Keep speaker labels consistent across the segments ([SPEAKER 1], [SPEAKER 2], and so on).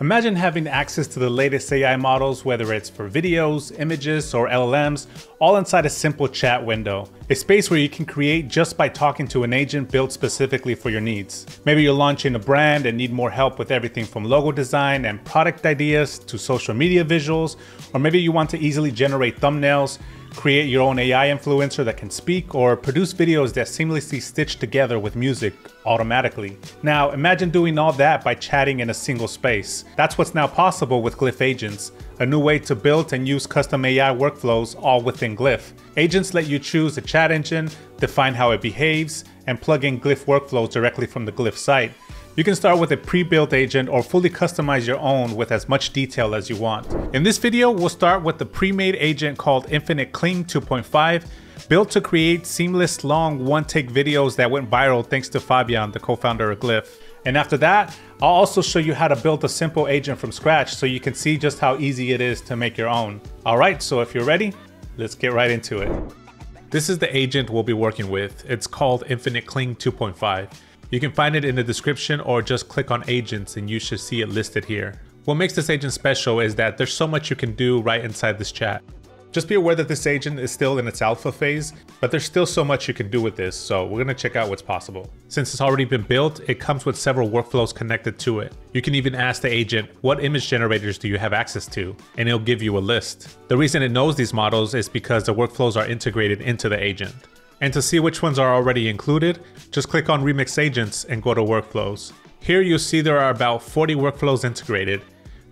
[SPEAKER 1] Imagine having access to the latest AI models, whether it's for videos, images, or LLMs, all inside a simple chat window. A space where you can create just by talking to an agent built specifically for your needs. Maybe you're launching a brand and need more help with everything from logo design and product ideas to social media visuals, or maybe you want to easily generate thumbnails, create your own AI influencer that can speak, or produce videos that seamlessly stitch together with music automatically. Now, imagine doing all that by chatting in a single space. That's what's now possible with Glif Agents, a new way to build and use custom AI workflows all within Glif. Agents let you choose a chat engine, define how it behaves, and plug in Glif workflows directly from the Glif site. You can start with a pre-built agent or fully customize your own with as much detail as you want. In this video, we'll start with the pre-made agent called Infinite Kling 2.5, built to create seamless long one-take videos that went viral thanks to Fabian, the co-founder of Glif. And after that, I'll also show you how to build a simple agent from scratch so you can see just how easy it is to make your own. Alright, so if you're ready, let's get right into it. This is the agent we'll be working with. It's called Infinite Kling 2.5. You can find it in the description or just click on agents and you should see it listed here. What makes this agent special is that there's so much you can do right inside this chat. Just be aware that this agent is still in its alpha phase, but there's still so much you can do with this, so we're gonna check out what's possible. Since it's already been built, it comes with several workflows connected to it. You can even ask the agent, what image generators do you have access to? And it'll give you a list. The reason it knows these models is because the workflows are integrated into the agent. And to see which ones are already included, just click on Remix Agents and go to Workflows. Here you'll see there are about 40 workflows integrated.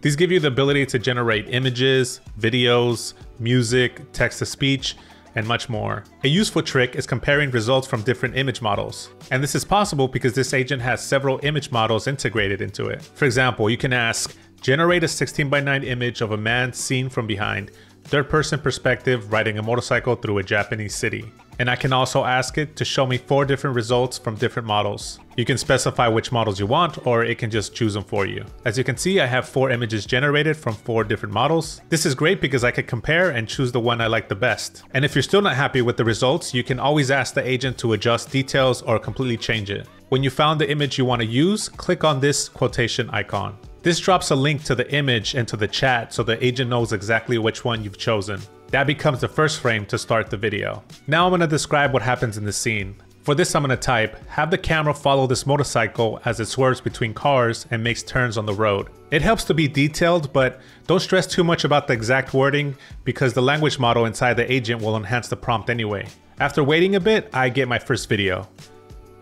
[SPEAKER 1] These give you the ability to generate images, videos, music, text-to-speech, and much more. A useful trick is comparing results from different image models. And this is possible because this agent has several image models integrated into it. For example, you can ask, generate a 16 by 9 image of a man seen from behind, third person perspective riding a motorcycle through a Japanese city and I can also ask it to show me four different results from different models. You can specify which models you want or it can just choose them for you. As you can see, I have four images generated from four different models. This is great because I can compare and choose the one I like the best. And if you're still not happy with the results, you can always ask the agent to adjust details or completely change it. When you found the image you want to use, click on this quotation icon. This drops a link to the image into the chat so the agent knows exactly which one you've chosen. That becomes the first frame to start the video. Now I'm going to describe what happens in the scene. For this I'm going to type, have the camera follow this motorcycle as it swerves between cars and makes turns on the road. It helps to be detailed, but don't stress too much about the exact wording because the language model inside the agent will enhance the prompt anyway. After waiting a bit, I get my first video.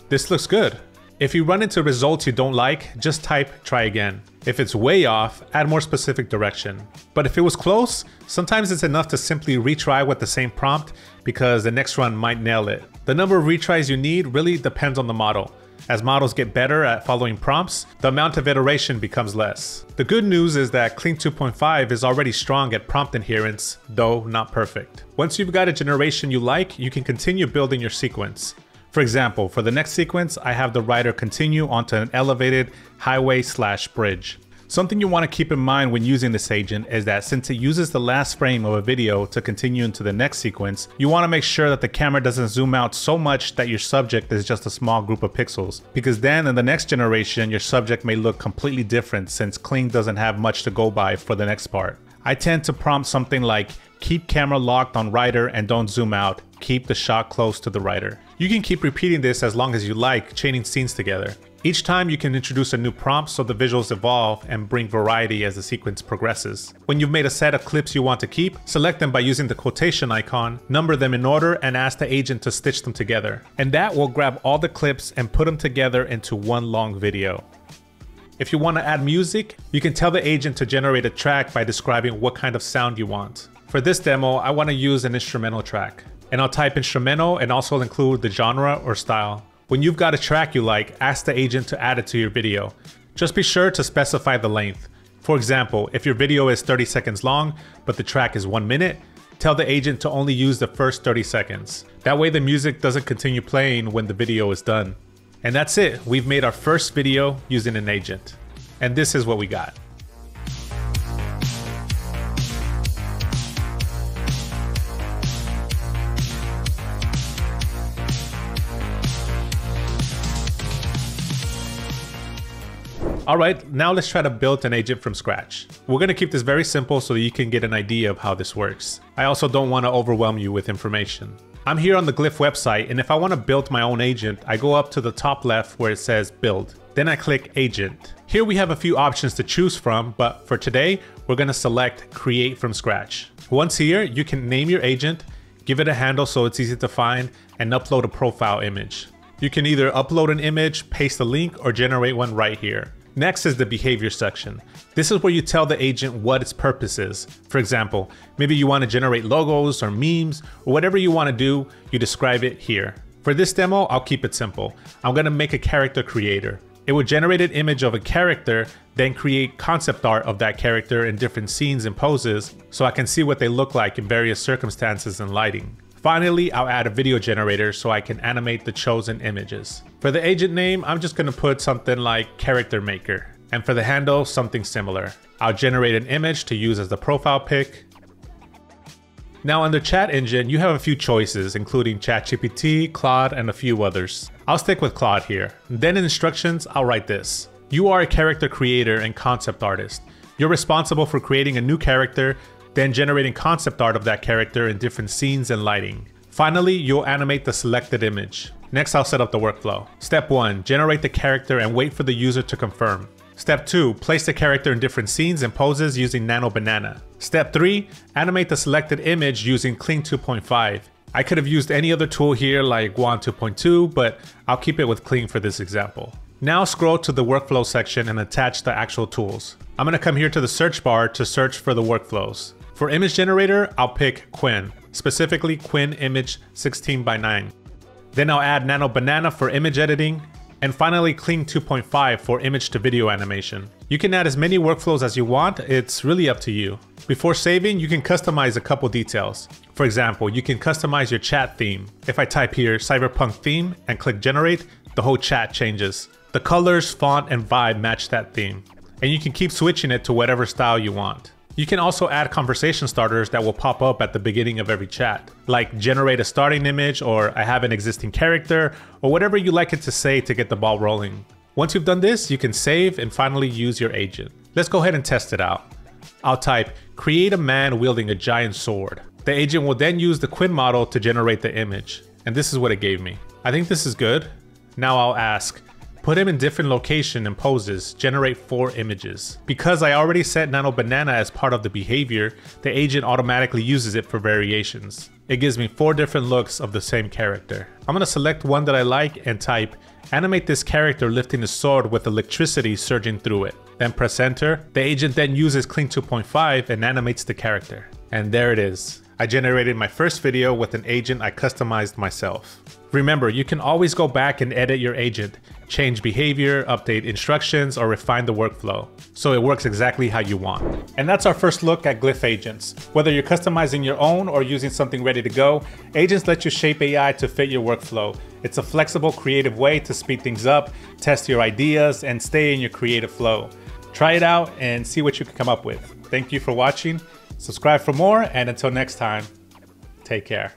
[SPEAKER 1] This looks good. If you run into results you don't like, just type try again. If it's way off, add more specific direction. But if it was close, sometimes it's enough to simply retry with the same prompt because the next run might nail it. The number of retries you need really depends on the model. As models get better at following prompts, the amount of iteration becomes less. The good news is that Kling 2.5 is already strong at prompt adherence, though not perfect. Once you've got a generation you like, you can continue building your sequence. For example, for the next sequence, I have the rider continue onto an elevated highway slash bridge. Something you want to keep in mind when using this agent is that since it uses the last frame of a video to continue into the next sequence, you want to make sure that the camera doesn't zoom out so much that your subject is just a small group of pixels. Because then in the next generation, your subject may look completely different since Kling doesn't have much to go by for the next part. I tend to prompt something like, keep camera locked on rider and don't zoom out, keep the shot close to the rider. You can keep repeating this as long as you like, chaining scenes together. Each time you can introduce a new prompt so the visuals evolve and bring variety as the sequence progresses. When you've made a set of clips you want to keep, select them by using the quotation icon, number them in order, and ask the agent to stitch them together. And that will grab all the clips and put them together into one long video. If you want to add music, you can tell the agent to generate a track by describing what kind of sound you want. For this demo, I want to use an instrumental track and I'll type instrumental and also include the genre or style. When you've got a track you like, ask the agent to add it to your video. Just be sure to specify the length. For example, if your video is 30 seconds long, but the track is 1 minute, tell the agent to only use the first 30 seconds. That way the music doesn't continue playing when the video is done. And that's it, we've made our first video using an agent. And this is what we got. All right, now let's try to build an agent from scratch. We're gonna keep this very simple so that you can get an idea of how this works. I also don't wanna overwhelm you with information. I'm here on the Glif website, and if I wanna build my own agent, I go up to the top left where it says build. Then I click agent. Here we have a few options to choose from, but for today, we're gonna select create from scratch. Once here, you can name your agent, give it a handle so it's easy to find, and upload a profile image. You can either upload an image, paste a link, or generate one right here. Next is the behavior section. This is where you tell the agent what its purpose is. For example, maybe you want to generate logos or memes or whatever you want to do, you describe it here. For this demo, I'll keep it simple. I'm going to make a character creator. It will generate an image of a character, then create concept art of that character in different scenes and poses so I can see what they look like in various circumstances and lighting. Finally, I'll add a video generator so I can animate the chosen images. For the agent name, I'm just gonna put something like character maker. And for the handle, something similar. I'll generate an image to use as the profile pic. Now under chat engine, you have a few choices, including ChatGPT, Claude, and a few others. I'll stick with Claude here. Then in instructions, I'll write this. You are a character creator and concept artist. You're responsible for creating a new character then generating concept art of that character in different scenes and lighting. Finally, you'll animate the selected image. Next, I'll set up the workflow. Step 1. Generate the character and wait for the user to confirm. Step 2. Place the character in different scenes and poses using Nano Banana. Step 3. Animate the selected image using Kling 2.5. I could have used any other tool here like Wan 2.2, but I'll keep it with Kling for this example. Now scroll to the workflow section and attach the actual tools. I'm gonna come here to the search bar to search for the workflows. For image generator, I'll pick Qwen, specifically Qwen Image 16 by 9. Then I'll add Nano Banana for image editing, and finally Kling 2.5 for image to video animation. You can add as many workflows as you want, it's really up to you. Before saving, you can customize a couple details. For example, you can customize your chat theme. If I type here cyberpunk theme and click generate, the whole chat changes. The colors, font, and vibe match that theme. And you can keep switching it to whatever style you want. You can also add conversation starters that will pop up at the beginning of every chat, like generate a starting image or I have an existing character or whatever you like it to say to get the ball rolling. Once you've done this, you can save and finally use your agent. Let's go ahead and test it out. I'll type create a man wielding a giant sword. The agent will then use the Qwen model to generate the image. And this is what it gave me. I think this is good. Now I'll ask, Put him in different location and poses, generate four images. Because I already set Nano Banana as part of the behavior, the agent automatically uses it for variations. It gives me four different looks of the same character. I'm gonna select one that I like and type, animate this character lifting the sword with electricity surging through it. Then press enter. The agent then uses Kling 2.5 and animates the character. And there it is. I generated my first video with an agent I customized myself. Remember, you can always go back and edit your agent, change behavior, update instructions, or refine the workflow, so it works exactly how you want. And that's our first look at Glif agents. Whether you're customizing your own or using something ready to go, agents let you shape AI to fit your workflow. It's a flexible, creative way to speed things up, test your ideas, and stay in your creative flow. Try it out and see what you can come up with. Thank you for watching. Subscribe for more, and until next time, take care.